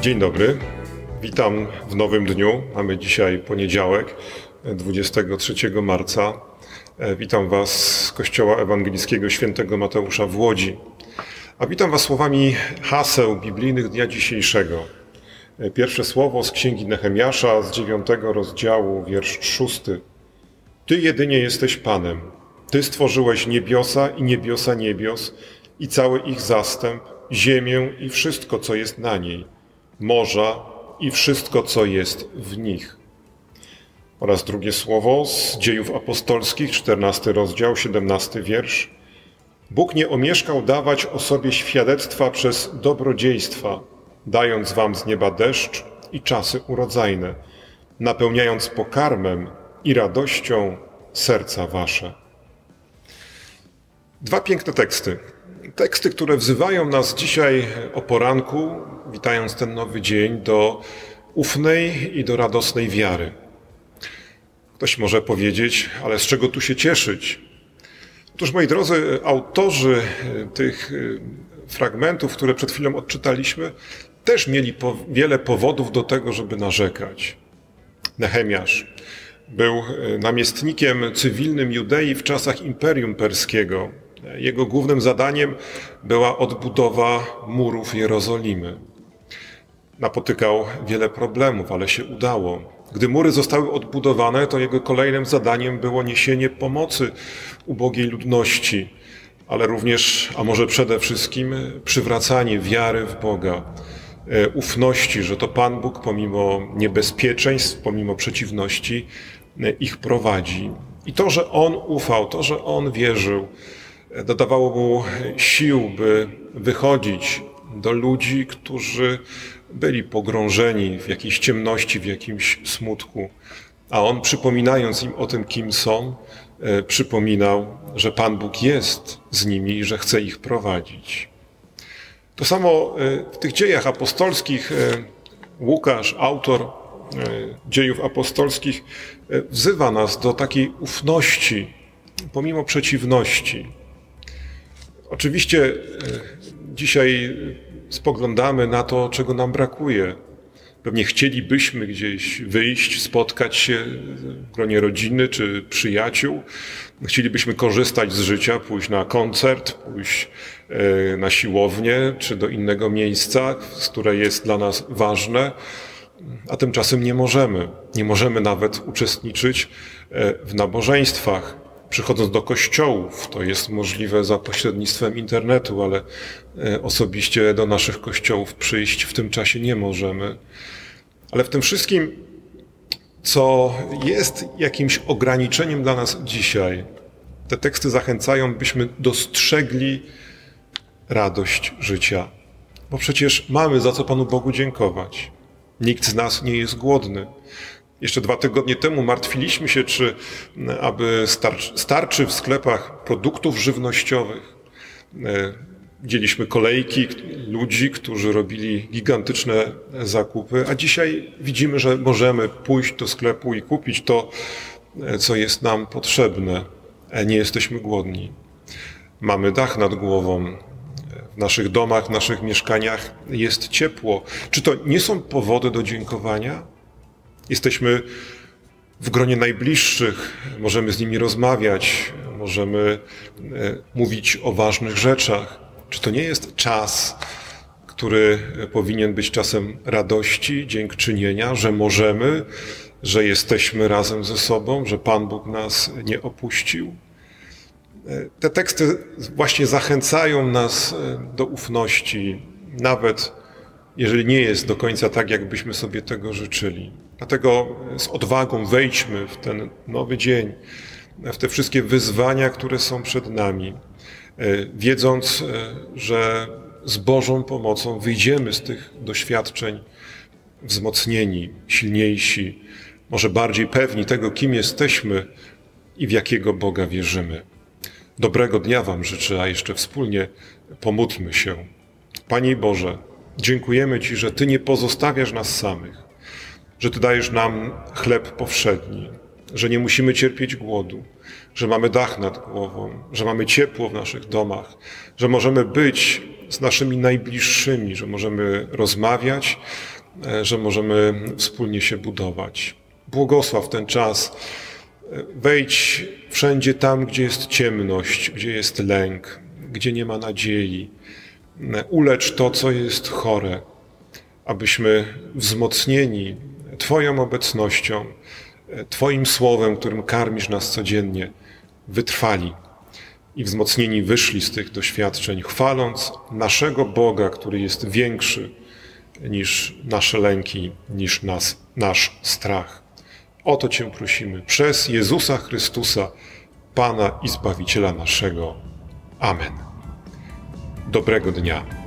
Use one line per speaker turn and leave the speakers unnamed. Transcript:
Dzień dobry. Witam w nowym dniu. Mamy dzisiaj poniedziałek, 23 marca. E, witam Was z Kościoła Ewangelickiego Świętego Mateusza w Łodzi. A witam Was słowami haseł biblijnych dnia dzisiejszego. E, pierwsze słowo z Księgi Nehemiasza z dziewiątego rozdziału, wiersz szósty. Ty jedynie jesteś Panem. Ty stworzyłeś niebiosa i niebiosa niebios i cały ich zastęp, ziemię i wszystko, co jest na niej, morza i wszystko, co jest w nich. Oraz drugie słowo z dziejów apostolskich, 14 rozdział, 17 wiersz. Bóg nie omieszkał dawać o sobie świadectwa przez dobrodziejstwa, dając wam z nieba deszcz i czasy urodzajne, napełniając pokarmem i radością serca wasze. Dwa piękne teksty. Teksty, które wzywają nas dzisiaj o poranku, witając ten nowy dzień, do ufnej i do radosnej wiary. Ktoś może powiedzieć, ale z czego tu się cieszyć? Otóż, moi drodzy, autorzy tych y, fragmentów, które przed chwilą odczytaliśmy, też mieli po wiele powodów do tego, żeby narzekać. Nehemiasz był y, namiestnikiem cywilnym Judei w czasach Imperium Perskiego. Jego głównym zadaniem była odbudowa murów Jerozolimy. Napotykał wiele problemów, ale się udało. Gdy mury zostały odbudowane, to jego kolejnym zadaniem było niesienie pomocy ubogiej ludności, ale również, a może przede wszystkim, przywracanie wiary w Boga, e, ufności, że to Pan Bóg pomimo niebezpieczeństw, pomimo przeciwności e, ich prowadzi. I to, że on ufał, to, że on wierzył, dodawało mu sił, by wychodzić do ludzi, którzy byli pogrążeni w jakiejś ciemności, w jakimś smutku. A on, przypominając im o tym, kim są, e, przypominał, że Pan Bóg jest z nimi i że chce ich prowadzić. To samo e, w tych dziejach apostolskich e, Łukasz, autor dziejów apostolskich, wzywa nas do takiej ufności, pomimo przeciwności. Oczywiście dzisiaj spoglądamy na to, czego nam brakuje. Pewnie chcielibyśmy gdzieś wyjść, spotkać się w gronie rodziny czy przyjaciół. Chcielibyśmy korzystać z życia, pójść na koncert, pójść e, na siłownię czy do innego miejsca, które jest dla nas ważne, a tymczasem nie możemy. Nie możemy nawet uczestniczyć e, w nabożeństwach przychodząc do kościołów. To jest możliwe za pośrednictwem internetu, ale e, osobiście do naszych kościołów przyjść w tym czasie nie możemy. Ale w tym wszystkim, co jest jakimś ograniczeniem dla nas dzisiaj, te teksty zachęcają, byśmy dostrzegli radość życia. Bo przecież mamy za co Panu Bogu dziękować. Nikt z nas nie jest głodny. Jeszcze dwa tygodnie temu martwiliśmy się, czy aby starczy, w sklepach produktów żywnościowych. E, widzieliśmy kolejki ludzi, którzy robili gigantyczne zakupy, a dzisiaj widzimy, że możemy pójść do sklepu i kupić to, e, co jest nam potrzebne. Nie jesteśmy głodni. Mamy dach nad głową. W naszych domach, w naszych mieszkaniach jest ciepło. Czy to nie są powody do dziękowania? Jesteśmy w gronie najbliższych, możemy z nimi rozmawiać, możemy e, mówić o ważnych rzeczach. Czy to nie jest czas, który powinien być czasem radości, dziękczynienia, że możemy, że jesteśmy razem ze sobą, że Pan Bóg nas nie opuścił? E, te teksty właśnie zachęcają nas e, do ufności, nawet jeżeli nie jest do końca tak, jakbyśmy sobie tego życzyli. Dlatego z odwagą wejdźmy w ten nowy dzień, w te wszystkie wyzwania, które są przed nami, e, wiedząc, e, że z Bożą pomocą wyjdziemy z tych doświadczeń wzmocnieni, silniejsi, może bardziej pewni tego, kim jesteśmy i w jakiego Boga wierzymy. Dobrego dnia Wam życzę, a jeszcze wspólnie pomódlmy się. Panie Boże, dziękujemy Ci, że Ty nie pozostawiasz nas samych że Ty dajesz nam chleb powszedni, że nie musimy cierpieć głodu, że mamy dach nad głową, że mamy ciepło w naszych domach, że możemy być z naszymi najbliższymi, że możemy rozmawiać, e, że możemy wspólnie się budować. Błogosław ten czas. E, wejdź wszędzie tam, gdzie jest ciemność, gdzie jest lęk, gdzie nie ma nadziei. E, ulecz to, co jest chore, abyśmy wzmocnieni Twoją obecnością, Twoim słowem, którym karmisz nas codziennie, wytrwali i wzmocnieni wyszli z tych doświadczeń, chwaląc naszego Boga, który jest większy niż nasze lęki, niż nas, nasz strach. O to Cię prosimy przez Jezusa Chrystusa, Pana i Zbawiciela naszego. Amen. Dobrego dnia.